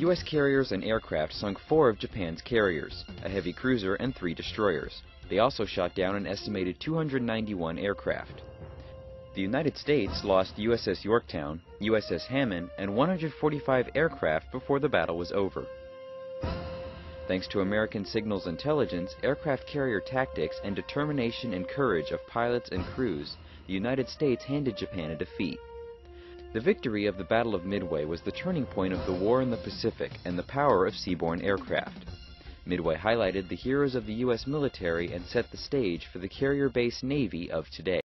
U.S. carriers and aircraft sunk four of Japan's carriers, a heavy cruiser and three destroyers. They also shot down an estimated 291 aircraft. The United States lost USS Yorktown, USS Hammann, and 145 aircraft before the battle was over. Thanks to American signals intelligence, aircraft carrier tactics, and determination and courage of pilots and crews, the United States handed Japan a defeat. The victory of the Battle of Midway was the turning point of the war in the Pacific and the power of seaborne aircraft. Midway highlighted the heroes of the U.S. military and set the stage for the carrier-based Navy of today.